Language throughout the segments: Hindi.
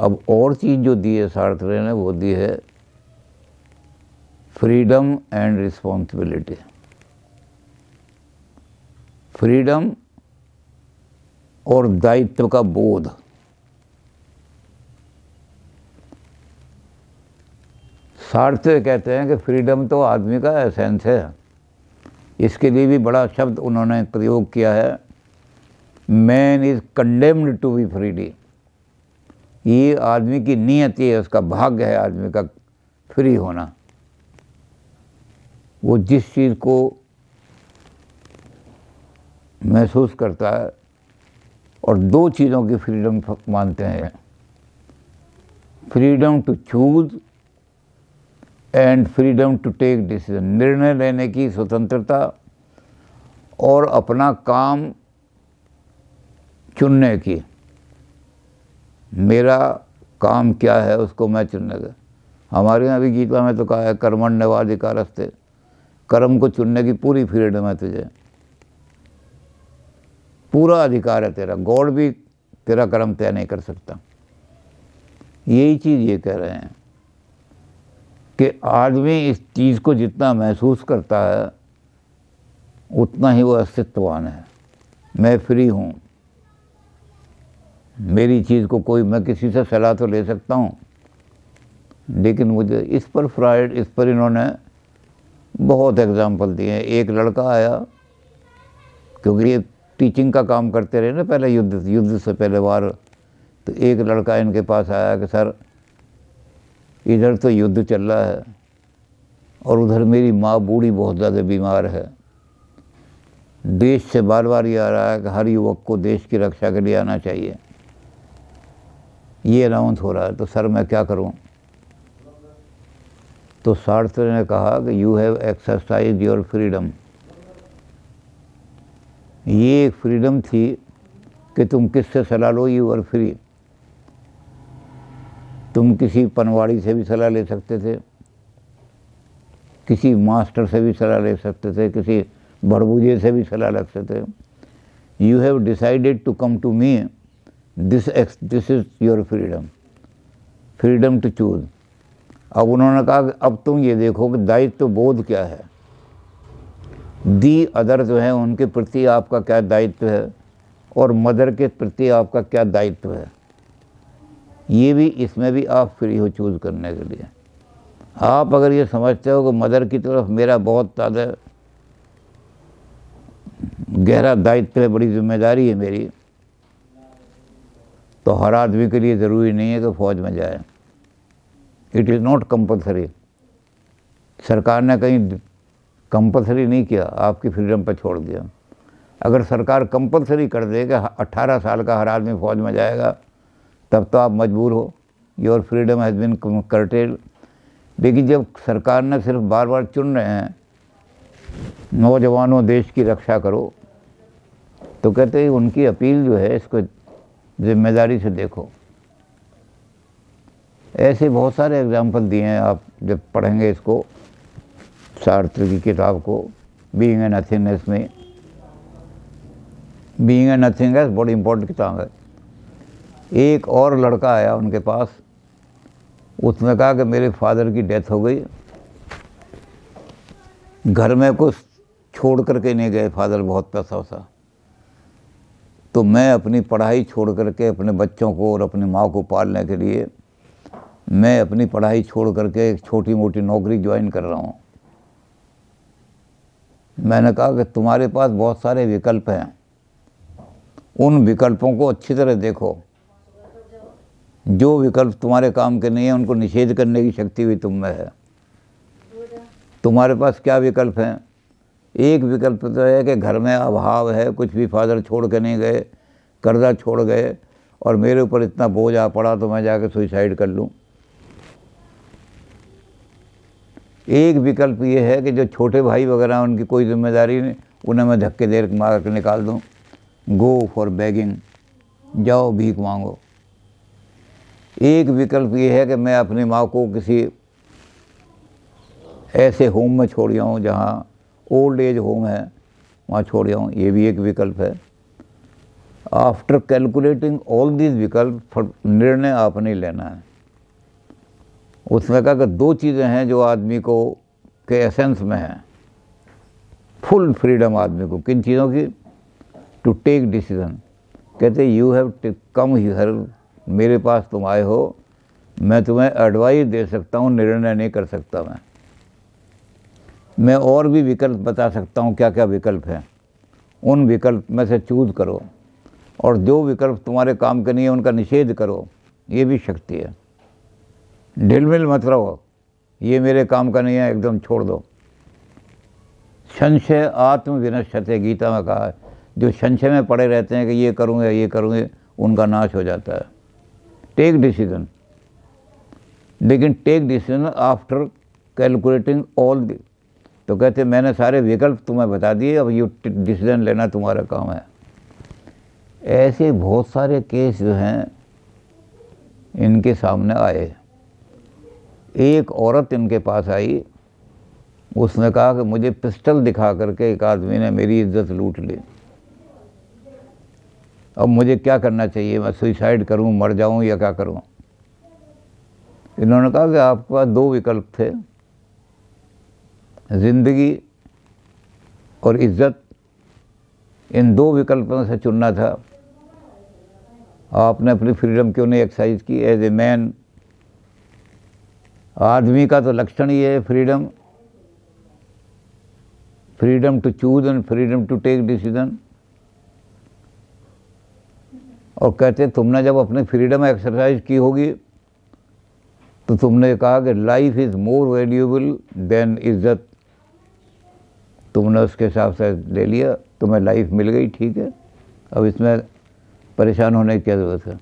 अब और चीज़ जो दी है सार्थरे ने वो दी है फ्रीडम एंड रिस्पॉन्सिबिलिटी फ्रीडम और दायित्व का बोध। सार्थक कहते हैं कि फ्रीडम तो आदमी का एसेंस है। इसके लिए भी बड़ा शब्द उन्होंने प्रयोग किया है man is condemned to be free ये आदमी की नीयत है उसका भाग्य है आदमी का फ्री होना। वो जिस चीज़ को महसूस करता है और दो चीज़ों की फ्रीडम मानते हैं। Freedom to choose and freedom to take decision, निर्णय लेने की स्वतंत्रता और अपना काम चुनने की। मेरा काम क्या है, उसको मैं चुनने का हमारे यहाँ भी गीता में तो कहा है, कर्मण्य वाधिकारस्ते कर्म को चुनने की पूरी फ्रीडम है तुझे। पूरा अधिकार है तेरा, गॉड भी तेरा कर्म तय नहीं कर सकता। यही चीज़ ये कह रहे हैं कि आदमी इस चीज़ को जितना महसूस करता है, उतना ही वो अस्तित्ववान है। मैं फ्री हूँ। मेरी चीज़ को कोई, मैं किसी से सलाह तो ले सकता हूँ, लेकिन मुझे इस पर फ्राइड, इस पर इन्होंने बहुत एग्ज़ाम्पल दिए हैं। एक लड़का आया, क्योंकि ये टीचिंग का काम करते रहे ना पहले युद्ध युद्ध से पहले बार तो एक लड़का इनके पास आया कि, सर, इधर तो युद्ध चल रहा है और उधर मेरी माँ बूढ़ी बहुत ज़्यादा बीमार है। देश से बार बार ये आ रहा है कि हर युवक को देश की रक्षा के लिए आना चाहिए। ये अनाउंस हो रहा है तो सर मैं क्या करूँ? तो सार्थर ने कहा कि you have exercise your freedom ये एक फ्रीडम थी कि तुम किससे सलाह लो यू आर फ्री तुम किसी पनवाड़ी से भी सलाह ले सकते थे, किसी मास्टर से भी सलाह ले सकते थे, किसी बड़बूजे से भी सलाह ले सकते थे। You have decided to come to me this x this is your freedom freedom to choose अब उन्होंने कहा कि अब तुम ये देखो कि दायित्व तो बोध क्या है। दी अदर जो है, उनके प्रति आपका क्या दायित्व है? और मदर के प्रति आपका क्या दायित्व है? ये भी, इसमें भी आप फ्री हो चूज़ करने के लिए। आप अगर ये समझते हो कि मदर की तरफ़ मेरा बहुत ज़्यादा गहरा दायित्व है, बड़ी ज़िम्मेदारी है मेरी तो हर आदमी के लिए ज़रूरी नहीं है कि फ़ौज में जाए। इट इज़ नॉट कंपलसरी सरकार ने कहीं कंपलसरी नहीं किया, आपकी फ्रीडम पर छोड़ दिया। अगर सरकार कंपलसरी कर दे कि 18 साल का हर आदमी फ़ौज में जाएगा, तब तो आप मजबूर हो। Your freedom has been curtailed लेकिन जब सरकार ने सिर्फ़ बार बार चुन रहे हैं, नौजवानों देश की रक्षा करो तो कहते हैं उनकी अपील जो है, इसको ज़िम्मेदारी से देखो। ऐसे बहुत सारे एग्ज़ाम्पल दिए हैं आप जब पढ़ेंगे इसको सार्त्र की किताब को बीइंग ए नथिंगनेस में। बीइंग ए नथिंगनेस बड़ी इंपॉर्टेंट किताब है। एक और लड़का आया उनके पास, उसने कहा कि मेरे फादर की डेथ हो गई। घर में कुछ छोड़ करके नहीं गए फादर बहुत पैसा वैसा तो मैं अपनी पढ़ाई छोड़ करके अपने बच्चों को और अपनी माँ को पालने के लिए मैं अपनी पढ़ाई छोड़ करके एक छोटी मोटी नौकरी ज्वाइन कर रहा हूँ। मैंने कहा कि तुम्हारे पास बहुत सारे विकल्प हैं। उन विकल्पों को अच्छी तरह देखो। जो विकल्प तुम्हारे काम के नहीं है, उनको निषेध करने की शक्ति भी तुम में है। तुम्हारे पास क्या विकल्प हैं? एक विकल्प तो है कि घर में अभाव है, कुछ भी फादर छोड़ के नहीं गए, कर्जा छोड़ गए, और मेरे ऊपर इतना बोझ आ पड़ा तो मैं जाके सुइसाइड कर लूँ। एक विकल्प ये है कि जो छोटे भाई वगैरह उनकी कोई ज़िम्मेदारी नहीं, उन्हें मैं धक्के देर मार कर निकाल दूँ। गो फॉर बैगिंग जाओ, भीख मांगो। एक विकल्प ये है कि मैं अपनी माँ को किसी ऐसे होम में छोड़ जाऊँ जहाँ ओल्ड एज होम है, वहाँ छोड़ जाऊँ ये भी एक विकल्प है। आफ्टर कैलकुलेटिंग ऑल दीज विकल्प निर्णय आपने लेना है। उसने कहा कि दो चीज़ें हैं जो आदमी को, के एसेंस में हैं। फुल फ्रीडम आदमी को, किन चीज़ों की? टू टेक डिसीज़न कहते यू हैव कम हियर मेरे पास तुम आए हो। मैं तुम्हें एडवाइस दे सकता हूँ, निर्णय नहीं कर सकता मैं। मैं और भी विकल्प बता सकता हूँ क्या क्या विकल्प हैं। उन विकल्प में से चूज़ करो और जो विकल्प तुम्हारे काम के नहीं है, उनका निषेध करो। ये भी शक्ति है। ढिलमिल मत रहो। ये मेरे काम का नहीं है, एकदम छोड़ दो। संशय आत्म विनश्यते गीता में कहा है, जो संशय में पड़े रहते हैं कि ये करूँगे ये करूँगे, उनका नाश हो जाता है। टेक डिसीज़न लेकिन take decision after calculating all तो कहते, मैंने सारे विकल्प तुम्हें बता दिए, अब ये डिसीज़न लेना तुम्हारा काम है। ऐसे बहुत सारे केस जो हैं, इनके सामने आए। एक औरत इनके पास आई, उसने कहा कि मुझे पिस्टल दिखा करके एक आदमी ने मेरी इज़्ज़त लूट ली। अब मुझे क्या करना चाहिए? मैं सुइसाइड करूँ, मर जाऊँ या क्या करूँ? इन्होंने कहा कि आपके पास दो विकल्प थे। ज़िंदगी और इज़्ज़त इन दो विकल्पों से चुनना था। आपने अपनी फ्रीडम क्यों नहीं एक्सरसाइज की? एज ए मैन आदमी का तो लक्षण ही है freedom. Freedom to choose and freedom to take decision और कहते तुमने जब अपनी फ्रीडम एक्सरसाइज की होगी तो तुमने कहा कि life is more valuable than इज़्ज़त। तुमने उसके हिसाब से ले लिया, तुम्हें लाइफ मिल गई, ठीक है? अब इसमें परेशान होने की क्या ज़रूरत है?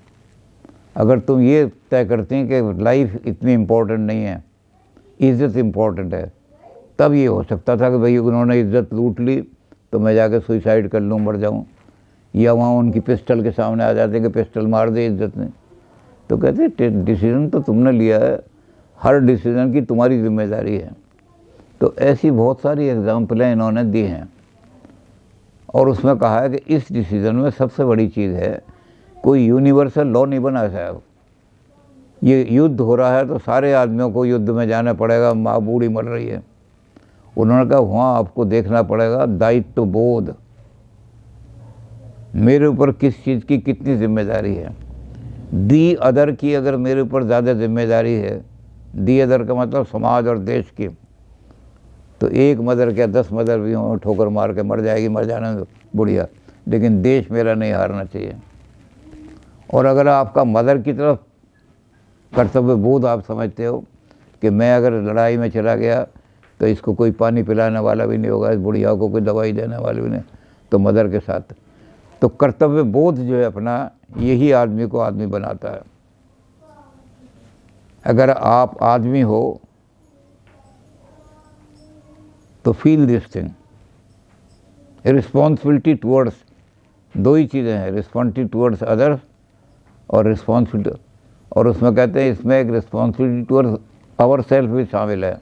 अगर तुम ये तय करते हैं कि लाइफ इतनी इम्पोर्टेंट नहीं है, इज़्ज़त इम्पोर्टेंट है, तब ये हो सकता था कि भाई उन्होंने इज़्ज़त लूट ली तो मैं जाकर सुइसाइड कर लूँ, मर जाऊँ। या वहाँ उनकी पिस्टल के सामने आ जाते कि पिस्टल मार दे इज़्ज़त ने। तो कहते डिसीज़न तो तुमने लिया है। हर डिसीज़न की तुम्हारी ज़िम्मेदारी है। तो ऐसी बहुत सारी एग्ज़ाम्पलें इन्होंने दी हैं। और उसमें कहा है कि इस डिसीज़न में सबसे बड़ी चीज़ है, कोई यूनिवर्सल लॉ नहीं बना साहब ये युद्ध हो रहा है तो सारे आदमियों को युद्ध में जाना पड़ेगा, माँ बूढ़ी मर रही है। उन्होंने कहा, वहाँ आपको देखना पड़ेगा, दायित्व बोध। मेरे ऊपर किस चीज़ की कितनी ज़िम्मेदारी है? दी अदर की अगर मेरे ऊपर ज़्यादा ज़िम्मेदारी है, दी अदर का मतलब समाज और देश की। तो एक मदर क्या दस मदर भी हों, ठोकर मार के मर जाएगी, मर जाना बुढ़िया। लेकिन देश मेरा नहीं हारना चाहिए। और अगर आपका मदर की तरफ़ कर्तव्य बोध आप समझते हो कि मैं अगर लड़ाई में चला गया तो इसको कोई पानी पिलाने वाला भी नहीं होगा, इस बुढ़िया को कोई दवाई देने वाला भी नहीं तो मदर के साथ। तो कर्तव्य बोध जो है अपना, यही आदमी को आदमी बनाता है। अगर आप आदमी हो तो feel this thing responsibility towards दो ही चीज़ें हैं रिस्पॉन्सिबिलिटी टूवर्ड्स अदर्स और रिस्पॉन्सिबिलिटी और उसमें कहते हैं इसमें एक रिस्पॉन्सिबिलिटी टूवर्ड्स आवर सेल्फ भी शामिल है।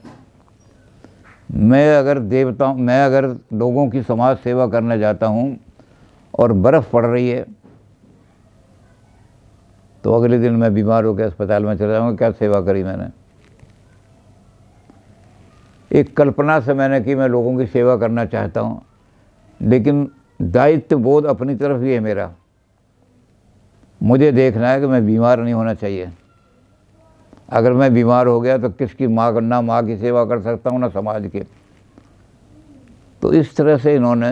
मैं अगर देवता, मैं अगर लोगों की समाज सेवा करने जाता हूँ और बर्फ़ पड़ रही है तो अगले दिन मैं बीमार होकर अस्पताल में चला जाऊँगा, क्या सेवा करी मैंने? एक कल्पना से मैंने कि, मैं लोगों की सेवा करना चाहता हूँ। लेकिन दायित्व बोध अपनी तरफ़ ही है मेरा। मुझे देखना है कि मैं बीमार नहीं होना चाहिए। अगर मैं बीमार हो गया तो किसकी माँ ना माँ की सेवा कर सकता हूँ, ना समाज की। तो इस तरह से इन्होंने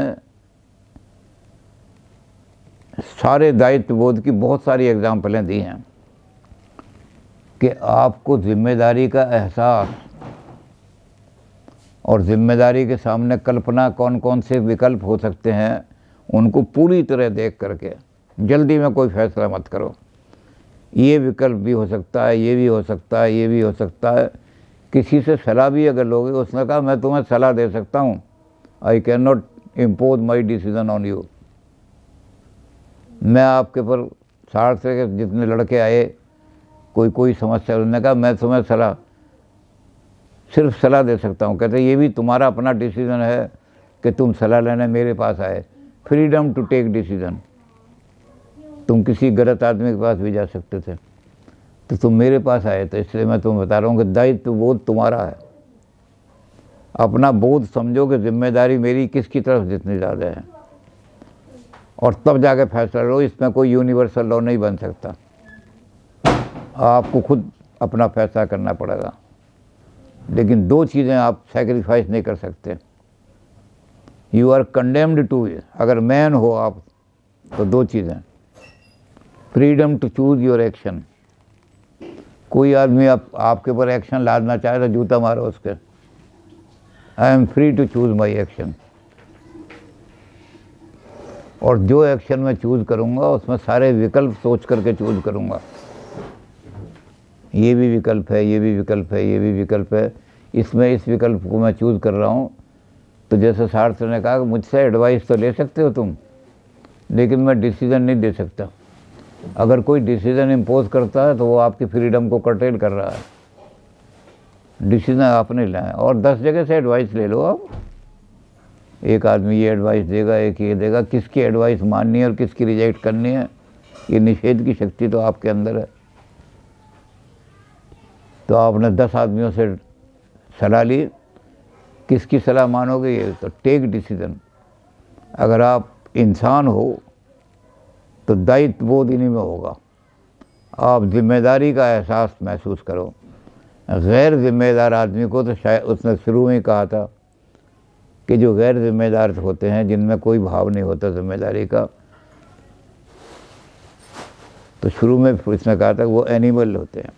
सारे दायित्व बोध की बहुत सारी एग्जाम्पलें दी हैं कि आपको ज़िम्मेदारी का एहसास और ज़िम्मेदारी के सामने कल्पना कौन कौन से विकल्प हो सकते हैं, उनको पूरी तरह देख करके जल्दी में कोई फैसला मत करो। ये विकल्प भी हो सकता है, ये भी हो सकता है, ये भी हो सकता है। किसी से सलाह भी अगर लोगे, उसने कहा, मैं तुम्हें सलाह दे सकता हूँ। I can not impose my decision on you मैं आपके पर साठ से जितने लड़के आए कोई कोई समस्या उन्होंने कहा, मैं तुम्हें सलाह सिर्फ़ सलाह दे सकता हूँ। कहते ये भी तुम्हारा अपना डिसीज़न है कि तुम सलाह लेने मेरे पास आए। फ्रीडम टू टेक डिसीज़न तुम किसी गलत आदमी के पास भी जा सकते थे। तो तुम मेरे पास आए तो इसलिए मैं तुम्हें बता रहा हूँ कि दायित्व बोध तुम्हारा है। अपना बोध समझो कि ज़िम्मेदारी मेरी किसकी तरफ़ जितनी ज़्यादा है। और तब जाके फैसला लो, इसमें कोई यूनिवर्सल लॉ नहीं बन सकता। आपको खुद अपना फैसला करना पड़ेगा। लेकिन दो चीज़ें आप सेक्रीफाइस नहीं कर सकते। यू आर कंडेम्ड टू अगर मैन हो आप तो दो चीज़ें। Freedom to choose your action कोई आदमी आप, आपके ऊपर एक्शन लादना चाहे तो जूता मारो उसके। I am free to choose my action और जो एक्शन मैं चूज़ करूँगा, उसमें सारे विकल्प सोच करके चूज़ करूँगा। ये भी विकल्प है, ये भी विकल्प है, ये भी विकल्प है। इसमें इस विकल्प को मैं चूज़ कर रहा हूँ। तो जैसे सार्थ ने कहा, मुझसे एडवाइस तो ले सकते हो तुम, लेकिन मैं डिसीज़न नहीं दे सकता। अगर कोई डिसीज़न इम्पोज करता है तो वो आपकी फ्रीडम को कर्टेल कर रहा है। डिसीज़न आपने है। और दस जगह से एडवाइस ले लो आप। एक आदमी ये एडवाइस देगा, एक ये देगा। किसकी एडवाइस माननी है और किसकी रिजेक्ट करनी है? ये निषेध की शक्ति तो आपके अंदर है। तो आपने दस आदमियों से सलाह ली। किसकी सलाह मानोगे? ये तो टेक डिसीज़न अगर आप इंसान हो तो दायित्व बोध इन्हीं में होगा। आप ज़िम्मेदारी का एहसास महसूस करो। गैर जिम्मेदार आदमी को तो शायद उसने शुरू में कहा था कि जो गैर जिम्मेदार होते हैं, जिनमें कोई भाव नहीं होता ज़िम्मेदारी का तो शुरू में इसने कहा था वो एनिमल होते हैं।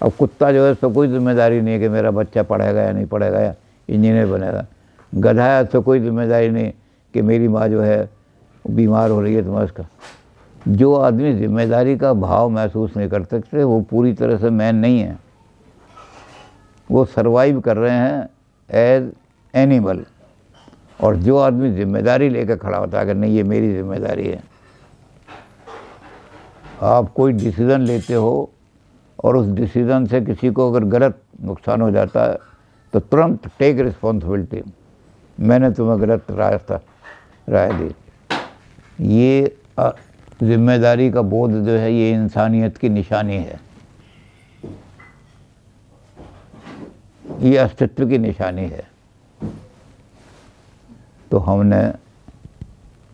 अब कुत्ता जो है, उसको कोई ज़िम्मेदारी नहीं है कि मेरा बच्चा पढ़ेगा या नहीं पढ़ेगा या इंजीनियर बनेगा। गधा है, उसको कोई ज़िम्मेदारी नहीं कि मेरी माँ जो है, बीमार हो रही है तो मैं उसका जो आदमी ज़िम्मेदारी का भाव महसूस नहीं कर सकते, वो पूरी तरह से मैन नहीं है। वो सरवाइव कर रहे हैं एज एनिमल और जो आदमी ज़िम्मेदारी लेकर खड़ा होता है, अगर नहीं, ये मेरी ज़िम्मेदारी है। आप कोई डिसीज़न लेते हो और उस डिसीज़न से किसी को अगर गलत नुकसान हो जाता है तो तुरंत टेक रिस्पॉन्सिबिलिटी मैंने तुम्हें गलत रास्ता, राय दी। ये ज़िम्मेदारी का बोध जो है, ये इंसानियत की निशानी है। ये अस्तित्व की निशानी है। तो हमने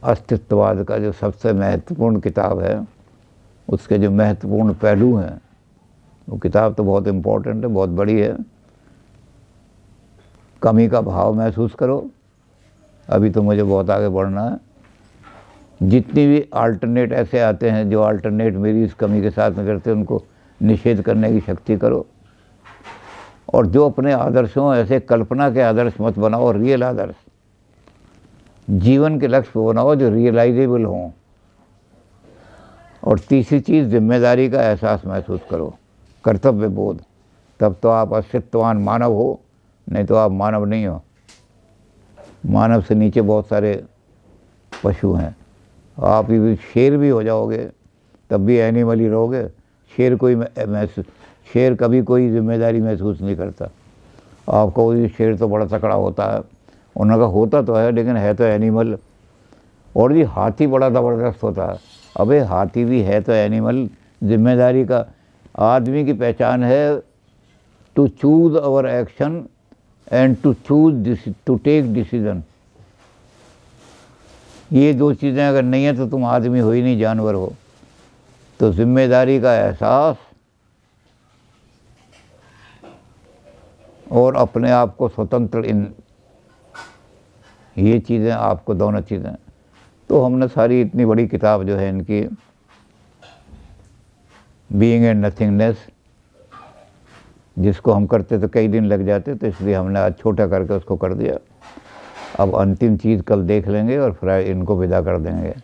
अस्तित्ववाद का जो सबसे महत्वपूर्ण किताब है, उसके जो महत्वपूर्ण पहलू हैं वो किताब तो बहुत इम्पोर्टेंट है, बहुत बड़ी है। कमी का भाव महसूस करो। अभी तो मुझे बहुत आगे बढ़ना है। जितनी भी अल्टरनेट ऐसे आते हैं जो अल्टरनेट मेरी इस कमी के साथ में करते हैं, उनको निषेध करने की शक्ति करो। और जो अपने आदर्शों ऐसे कल्पना के आदर्श मत बनाओ रियल आदर्श। जीवन के लक्ष्य बनाओ जो रियलाइजेबल हों। और तीसरी चीज़, ज़िम्मेदारी का एहसास महसूस करो। कर्तव्य बोध तब तो आप अस्तित्ववान मानव हो, नहीं तो आप मानव नहीं हो। मानव से नीचे बहुत सारे पशु हैं। आप भी शेर भी हो जाओगे, तब भी एनिमल ही रहोगे। शेर कोई महसूस शेर कभी कोई ज़िम्मेदारी महसूस नहीं करता। आपको ये शेर तो बड़ा तकड़ा होता है, उन्होंने कहा, होता तो है, लेकिन है तो एनिमल और जी हाथी बड़ा ज़बरदस्त होता है। अबे हाथी भी है तो एनिमल ज़िम्मेदारी का आदमी की पहचान है to choose our action and to choose to take decision ये दो चीज़ें अगर नहीं है तो तुम आदमी हो ही नहीं, जानवर हो। तो ज़िम्मेदारी का एहसास और अपने आप को स्वतंत्र इन ये चीज़ें, आपको दोनों चीज़ें। तो हमने सारी इतनी बड़ी किताब जो है इनकी बीइंग एंड नथिंगनेस जिसको हम करते तो कई दिन लग जाते तो इसलिए हमने आज छोटा करके उसको कर दिया। अब अंतिम चीज़ कल देख लेंगे और फिर इनको विदा कर देंगे।